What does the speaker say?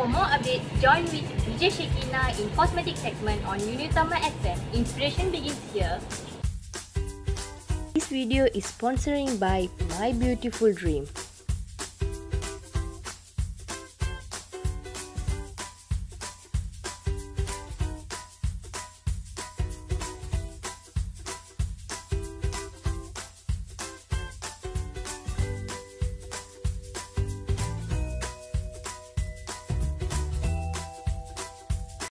For more updates, join with DJ Shekina in Cosmetic segment on Unitama FM. Inspiration begins here. This video is sponsoring by My Beautiful Dream.